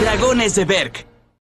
Dragones de Berk.